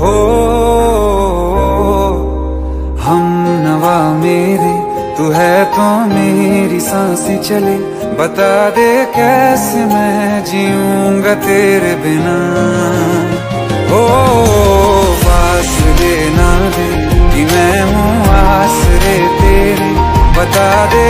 हो। हम नवा मेरे, तू है तो मेरी साँसें चले। बता दे कैसे मैं जीऊँगा तेरे बिना। हो फासले देना दे कि मैं हूँ आसरे तेरे। बता दे